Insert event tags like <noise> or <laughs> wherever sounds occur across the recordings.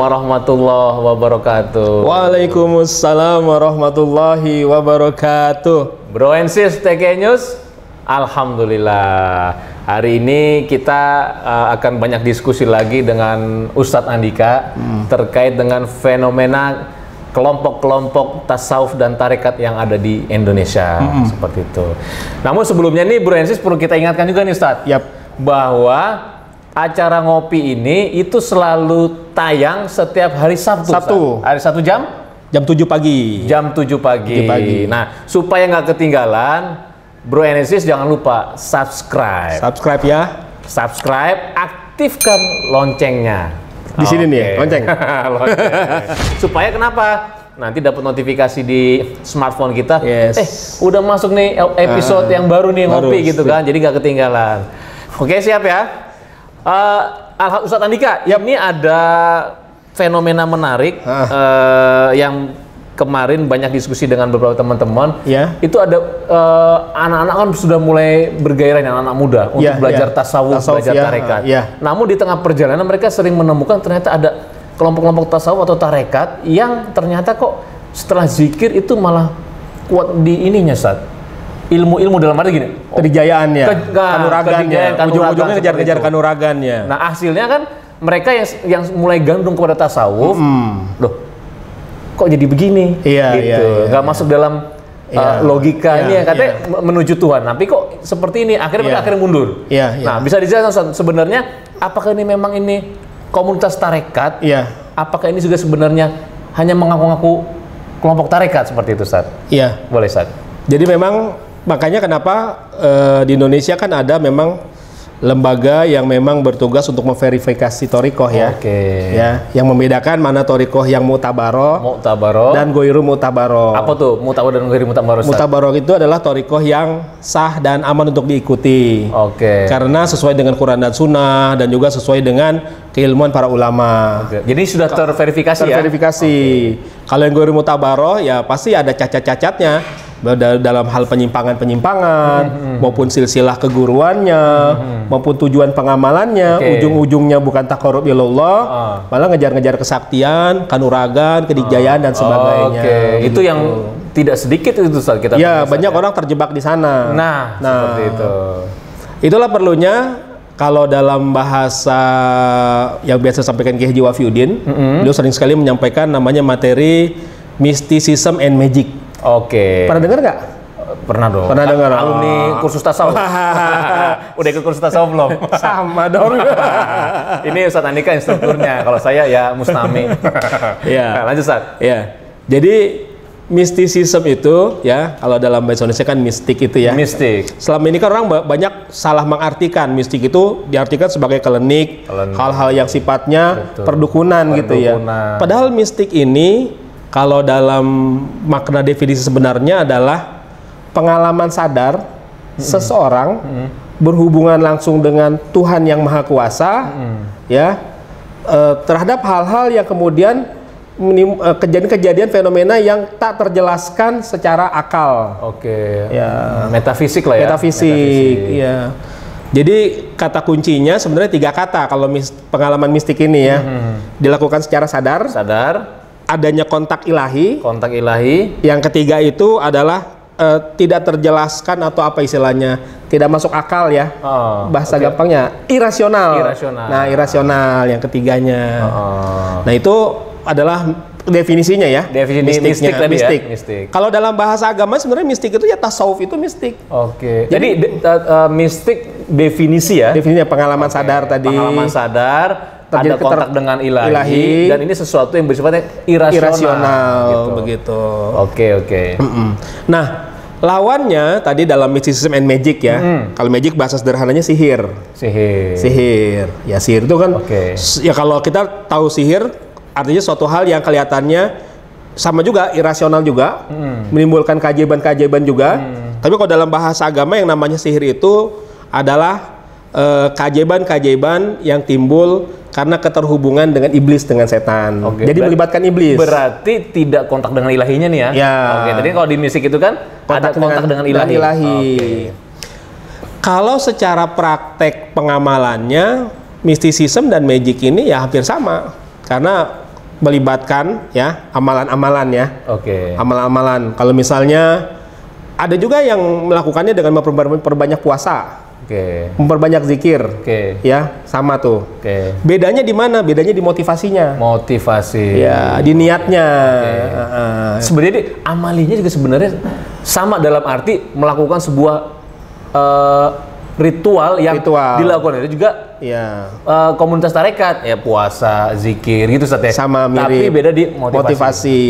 warahmatullahi wabarakatuh. Waalaikumsalam warahmatullahi wabarakatuh. Bro and sis TK News, Alhamdulillah. Hari ini kita uh, akan banyak diskusi lagi dengan Ustadz Andika terkait dengan fenomena kelompok-kelompok tasawuf dan tarekat yang ada di Indonesia seperti itu. Namun sebelumnya nih Bro and sis perlu kita ingatkan juga nih Ustadz Yap. bahwa acara ngopi ini itu selalu tayang setiap hari Sabtu. Sabtu. Ustadz. Hari Sabtu jam Jam 7 pagi. jam 7 pagi. 7 pagi. Nah, supaya nggak ketinggalan, Bro Enesis jangan lupa subscribe. Subscribe ya. Subscribe, aktifkan loncengnya. Di sini nih ya, lonceng. <laughs> Lonceng. supaya kenapa? Nanti dapat notifikasi di smartphone kita. Yes. Eh, udah masuk nih episode Ah, yang baru nih baru, ngopi gitu kan. Jadi nggak ketinggalan. Oke, siap ya. Alha- Ustadz Andika, ini ada fenomena menarik Ah. eh, yang kemarin banyak diskusi dengan beberapa teman-teman. Ya. Itu ada eh, anak-anak kan sudah mulai bergairah nih, anak-anak muda untuk Ya, belajar ya. tasawuf, Tasawuf, belajar ya, tarekat. ya. Namun di tengah perjalanan mereka sering menemukan ternyata ada kelompok-kelompok tasawuf atau tarekat yang ternyata kok setelah zikir itu malah kuat di ininya saat ilmu-ilmu dalam arti gini. oh, Kedijayaannya, Ke- kanuragannya, ujung-ujungnya itu. kanuragannya. Nah hasilnya kan mereka yang yang mulai gandrung kepada tasawuf, loh kok jadi begini? Iya, gitu. iya, iya, Nggak masuk dalam uh, Iya, logika iya, ini yang katanya iya. menuju Tuhan. Tapi kok seperti ini? Akhirnya mereka Iya. akhirnya mundur. Iya, iya. Nah bisa dijelaskan sebenarnya apakah ini memang ini komunitas tarekat? Iya. Apakah ini juga sebenarnya hanya mengaku-ngaku kelompok tarekat seperti itu, Ustaz? Iya. Boleh, Ustaz? Jadi memang makanya kenapa eh, di Indonesia kan ada memang lembaga yang memang bertugas untuk memverifikasi torikoh ya. Oke. Ya, yang membedakan mana torikoh yang mutabaro Mu'tabaro. dan goiru mutabaro. apa tuh mutabaro dan ghairi mutabaro, Ustaz? Mutabaro itu adalah torikoh yang sah dan aman untuk diikuti. Oke. Karena sesuai dengan Quran dan Sunnah dan juga sesuai dengan keilmuan para ulama. Oke. Jadi sudah terverifikasi ya? Terverifikasi. Kalau yang goiru mutabaro ya pasti ada cacat-cacatnya dalam hal penyimpangan-penyimpangan Hmm, maupun silsilah keguruannya maupun tujuan pengamalannya Oke. ujung-ujungnya bukan takarub ilallah Ah. malah ngejar-ngejar kesaktian kanuragan kedikjayaan dan sebagainya. Oke, itu yang tidak sedikit itu Ustaz kita ya bahas, banyak orang terjebak di sana. Nah, Nah. seperti itu. itulah perlunya kalau dalam bahasa yang biasa sampaikan Kiai Haji Wafiuddin beliau sering sekali menyampaikan namanya materi mysticism and magic Oke. pernah dengar nggak Pernah dong. Pernah Kan dengar. Alumni kursus tasawuf. <laughs> Udah ikut kursus tasawuf belum? <laughs> sama dong <laughs> Ini Ustaz Andika instrukturnya. Kalau saya ya Mustami. Iya. Nah, lanjut Ustaz. ya jadi mysticism itu ya kalau dalam bahasa Indonesia kan mistik itu ya Mistik. selama ini kan orang ba- banyak salah mengartikan mistik itu diartikan sebagai Klinik. hal-hal yang sifatnya Betul. perdukunan, gitu ya Perdukunan. padahal mistik ini kalau dalam makna definisi sebenarnya adalah pengalaman sadar seseorang berhubungan langsung dengan Tuhan yang maha kuasa ya eh, terhadap hal-hal yang kemudian eh, kejadian-kejadian fenomena yang tak terjelaskan secara akal Oke. Ya. Metafisik lah ya. metafisik, ya. Jadi kata kuncinya sebenarnya tiga kata kalau mis- pengalaman mistik ini ya dilakukan secara sadar, Sadar, adanya kontak ilahi, kontak ilahi, yang ketiga itu adalah eh, tidak terjelaskan atau apa istilahnya tidak masuk akal ya Oh, bahasa oke. gampangnya irasional. Irasional. Nah irasional yang ketiganya. Oh. Nah itu adalah definisinya ya. Definisi mistiknya, mistik tadi ya, mistik. Kalau dalam bahasa agama sebenarnya mistik itu ya tasawuf itu mistik. Oke. Jadi, de- uh, uh, mistik definisi ya. Definisinya pengalaman sadar tadi. Pengalaman sadar, Terjadi ada kontak keter- dengan ilahi, ilahi. dan ini sesuatu yang bersifatnya irasional. irasional gitu. begitu. Oke oke. Mm-mm. Nah, lawannya tadi dalam mysticism and magic ya. Kalau magic bahasa sederhananya sihir. Sihir. Sihir. Ya sihir itu kan Oke. s- ya kalau kita tahu sihir artinya suatu hal yang kelihatannya sama juga irasional juga, menimbulkan keajaiban-keajaiban juga. Tapi kalau dalam bahasa agama yang namanya sihir itu adalah eh, keajaiban-keajaiban yang timbul karena keterhubungan dengan iblis dengan setan. Oke, Jadi melibatkan iblis. Berarti tidak kontak dengan ilahinya nih ya? Ya. Oke, jadi kalau di musik itu kan ada kontak dengan, ilahi. Oke. Kalau secara praktek pengamalannya, mysticism dan magic ini ya hampir sama. Karena melibatkan ya amalan-amalan ya. Oke. Amalan-amalan. Kalau misalnya ada juga yang melakukannya dengan memperbanyak puasa, Oke. memperbanyak zikir. Oke. Ya, sama tuh. Oke. Bedanya di mana? Bedanya di motivasinya. Motivasi. Ya, di niatnya. Heeh. Sebenarnya di- amalinya juga sebenarnya sama dalam arti melakukan sebuah eh, ritual yang Ritual. dilakukan itu juga ya. eh, komunitas tarekat ya puasa, zikir gitu Ustaz ya. Sama Tapi mirip. beda di motivasi. Motivasi.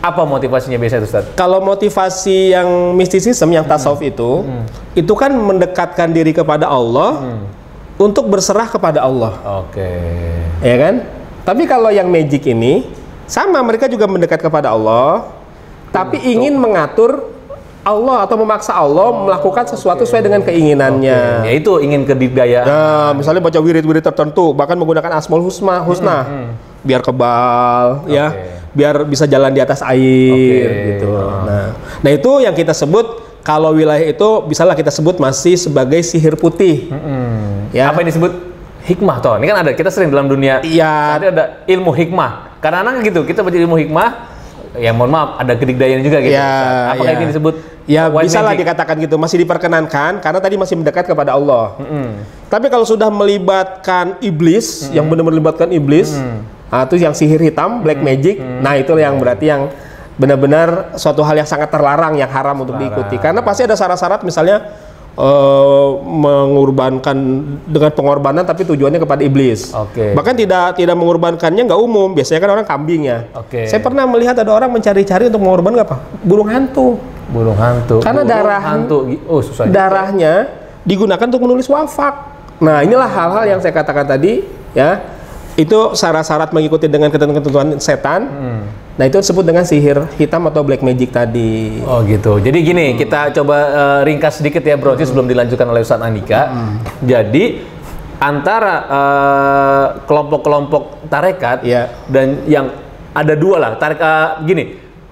Apa motivasinya biasa itu Ustaz? Kalau motivasi yang mistisisme, yang tasawuf itu, itu kan mendekatkan diri kepada Allah untuk berserah kepada Allah, Oke. ya kan? Tapi kalau yang magic ini sama, mereka juga mendekat kepada Allah, tapi ingin mengatur Allah atau memaksa Allah melakukan sesuatu sesuai dengan keinginannya. Ya itu ingin kedidayaan. Nah, misalnya baca wirid-wirid tertentu, bahkan menggunakan asmaul husna, husna, biar kebal, ya, biar bisa jalan di atas air, Oke. gitu. Nah, nah itu yang kita sebut kalau wilayah itu bisalah kita sebut masih sebagai sihir putih, Hmm. ya. Apa yang disebut hikmah toh? Ini kan ada kita sering dalam dunia Iya. ada ilmu hikmah. Kadang-kadang gitu kita baca ilmu hikmah ya mohon maaf ada kedikdayaan juga gitu. Ustaz. Apakah iya. ini disebut Ya bisa lah dikatakan gitu, masih diperkenankan karena tadi masih mendekat kepada Allah. Tapi kalau sudah melibatkan iblis, yang benar-benar melibatkan iblis, nah, itu yang sihir hitam, black magic, nah itu yang berarti yang benar-benar suatu hal yang sangat terlarang, yang haram untuk diikuti. Karena pasti ada syarat-syarat, misalnya eh, mengorbankan dengan pengorbanan, tapi tujuannya kepada iblis. Oke. Bahkan tidak tidak mengorbankannya nggak umum, biasanya kan orang kambing ya. Oke. Saya pernah melihat ada orang mencari-cari untuk mengorbankan apa? Burung hantu. burung hantu. Karena Burung darah- hantu. Oh susah. darahnya digunakan untuk menulis wafak. Nah, inilah hal-hal yang saya katakan tadi, ya. Itu syarat-syarat mengikuti dengan ketentuan-ketentuan setan. Nah, itu disebut dengan sihir hitam atau black magic tadi. Oh gitu. Jadi gini, kita coba eh, ringkas sedikit ya Bro, Cis, sebelum dilanjutkan oleh Ustadz Andika. Jadi antara eh, kelompok-kelompok tarekat Iya. dan yang ada dua lah, tarekat eh, gini,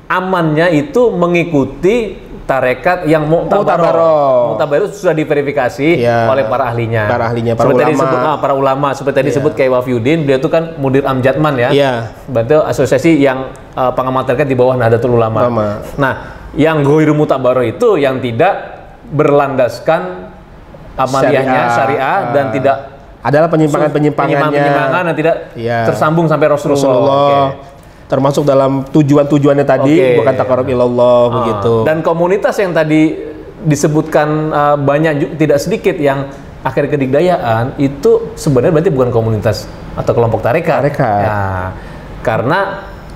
amannya itu mengikuti tarekat yang Mu'tabaroh. muktabaroh. Muktabaroh sudah diverifikasi Iya. oleh para ahlinya. Para ahlinya, para seperti ulama. disebut, ah, para ulama, seperti tadi Iya. disebut kayak Wafiuddin, beliau itu kan Mudir Amjadman ya. Iya. Berarti asosiasi yang uh, pengamat terkait di bawah Nahdlatul Ulama. Ulama. Nah, yang Ghoiru Mutabaro itu yang tidak berlandaskan amaliyahnya Syariah. syariah, dan Ah. tidak Adalah penyimpangan-penyimpangannya penyimpangan dan tidak Iya. tersambung sampai Rasulullah. Rasulullah. Oke. Termasuk dalam tujuan-tujuannya tadi, Oke. bukan takarub ilallah Ah, begitu. Dan komunitas yang tadi disebutkan uh, banyak tidak sedikit yang akhir kedikdayaan itu sebenarnya berarti bukan komunitas atau kelompok tarekat. Tarekat. Ya, karena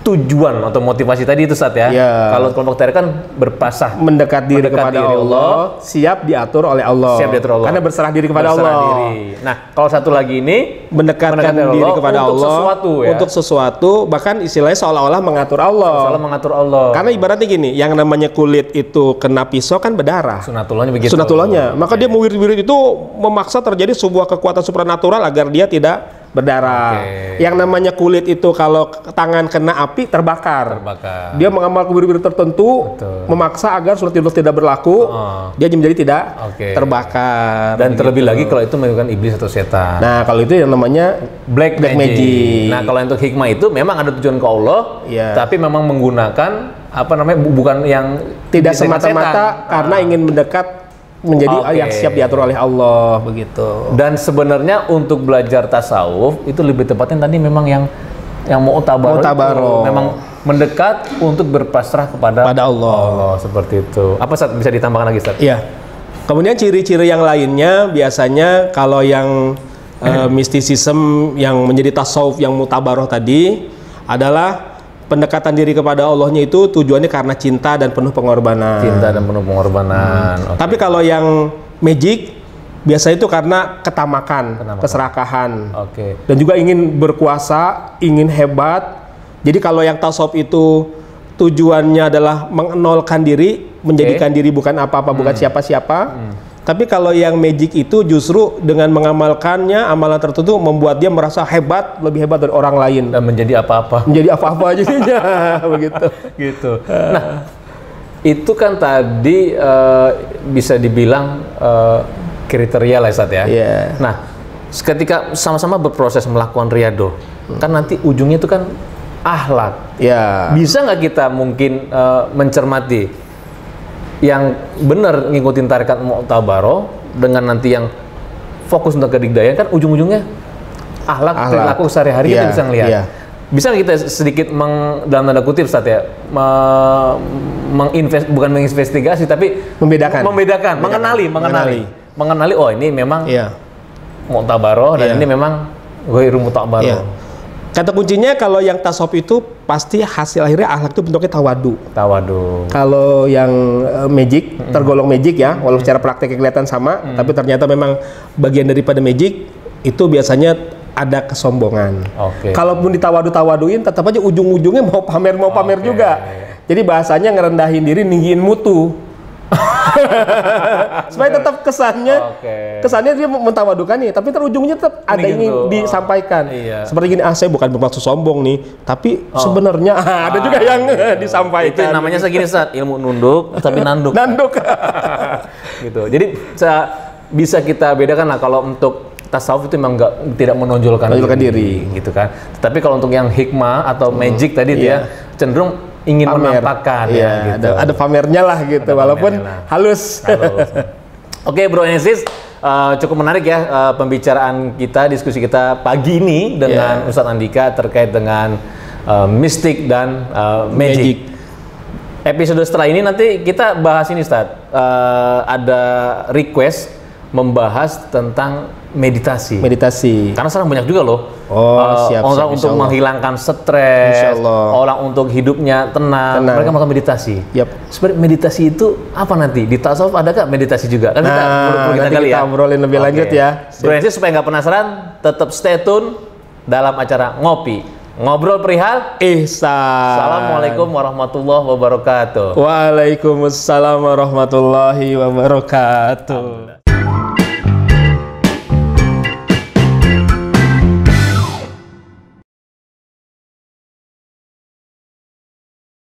tujuan atau motivasi tadi itu saat ya. Iya. Kalau kelompok kan berpasah mendekat diri Mendekat kepada diri Allah, Allah, siap diatur oleh Allah. siap diatur Allah. Karena berserah diri kepada Berserah Allah. diri. Nah, kalau satu lagi ini mendekatkan Mendekatkan diri Allah kepada untuk Allah sesuatu ya. untuk sesuatu bahkan istilahnya seolah-olah mengatur Allah. salah mengatur Allah. Karena ibaratnya gini, yang namanya kulit itu kena pisau kan berdarah. sunatullahnya begitu. Sunatullahnya. Maka dia mewirid-wirid itu memaksa terjadi sebuah kekuatan supranatural agar dia tidak berdarah. Oke. Yang namanya kulit itu kalau tangan kena api terbakar. Terbakar. Dia mengamal wirid-wirid tertentu, Betul. memaksa agar surat tidur tidak berlaku, Oh. dia menjadi tidak Oke. terbakar. Dan terlebih lagi kalau itu menggunakan iblis atau setan. Nah, kalau itu yang namanya Black, Black magic. magic. Nah, kalau untuk hikmah itu memang ada tujuan ke Allah, Iya. tapi memang menggunakan apa namanya bu- bukan yang tidak semata-mata karena ingin mendekat menjadi Oke. yang siap diatur oleh Allah begitu. Dan sebenarnya untuk belajar tasawuf itu lebih tepatnya tadi memang yang yang mau tabaro, Mu'tabaroh. memang mendekat untuk berpasrah kepada Pada Allah. seperti itu. Apa Sat, bisa ditambahkan lagi Sat? Iya. Kemudian ciri-ciri yang lainnya biasanya kalau yang eh, mistisisme yang menjadi tasawuf yang mutabaroh tadi adalah pendekatan diri kepada Allahnya itu tujuannya karena cinta dan penuh pengorbanan. Cinta dan penuh pengorbanan. Oke. Tapi kalau yang magic biasa itu karena ketamakan, Ketamakan. keserakahan. Oke. dan juga ingin berkuasa, ingin hebat. Jadi kalau yang tasawuf itu tujuannya adalah mengenolkan diri, menjadikan diri bukan apa-apa, bukan Hmm. siapa-siapa. Tapi kalau yang magic itu justru dengan mengamalkannya amalan tertentu membuat dia merasa hebat, lebih hebat dari orang lain. Dan menjadi apa-apa. Menjadi apa-apa jadinya <laughs> begitu. gitu. Nah, itu kan tadi eh, bisa dibilang eh, kriteria lah Sat ya. Iya. Nah, ketika sama-sama berproses melakukan riado, kan nanti ujungnya itu kan ahlak. Ya. Bisa nggak kita mungkin eh, mencermati yang benar ngikutin tarikat Mu'tabaro dengan nanti yang fokus untuk kedikdayan kan ujung-ujungnya ahlak, Akhlak. perilaku sehari-hari kita Iya, bisa ngelihat. iya. Bisa kita sedikit meng, dalam tanda kutip Ustaz ya, me- menginvest bukan menginvestigasi tapi Membedakan. membedakan, mengenali, mengenali, mengenali. Oh ini memang Iya. Mu'tabaro dan Iya. ini memang Ghairu Mu'tabaro. Iya. Kata kuncinya kalau yang tasawuf itu pasti hasil akhirnya akhlak itu bentuknya tawadu. Tawadu. Kalau yang eh, magic tergolong magic ya, walaupun secara prakteknya kelihatan sama, tapi ternyata memang bagian daripada magic itu biasanya ada kesombongan. Oke. Kalaupun ditawadu-tawaduin, tetap aja ujung-ujungnya mau pamer mau pamer Oke. juga. Jadi bahasanya ngerendahin diri, ninggiin mutu. <laughs> Supaya tetap kesannya Oke. kesannya dia mentawadukan nih, tapi terujungnya tetap ada yang ingin gitu. disampaikan. Iya. Seperti gini, ah saya bukan bermaksud sombong nih, tapi sebenarnya <laughs> ada juga yang disampaikan. Itu namanya segini saat ilmu nunduk tapi nanduk. <laughs> nanduk. gitu. Jadi sa- bisa kita bedakan lah kalau untuk tasawuf itu memang nggak tidak menonjolkan, Menonjolkan diri. gitu kan. Tapi kalau untuk yang hikmah atau magic tadi ya cenderung ingin Pamer. menampakkan Iya, ya gitu. ada, ada pamernya lah gitu, Ada walaupun lah. halus. <laughs> Oke Bro Enesis, eh, cukup menarik ya eh, pembicaraan kita, diskusi kita pagi ini dengan Iya. Ustadz Andika terkait dengan eh, mistik dan eh, magic. Magic. Episode setelah ini nanti kita bahas ini Ustadz, Eh, ada request membahas tentang meditasi. Meditasi. Karena sekarang banyak juga loh Oh, eh, siap, orang siap, untuk Allah. menghilangkan stres, orang untuk hidupnya tenang, Tenang. mereka melakukan meditasi. Yap. Sebenarnya meditasi itu apa nanti? Di tasawuf ada nggak meditasi juga? Kan kita Nah, nanti kali kita ya. obrolin lebih Oke. lanjut ya. Yancy, supaya nggak penasaran, tetap stay tune dalam acara ngopi, ngobrol perihal. Ihsan. Assalamualaikum warahmatullahi wabarakatuh. Waalaikumsalam warahmatullahi wabarakatuh.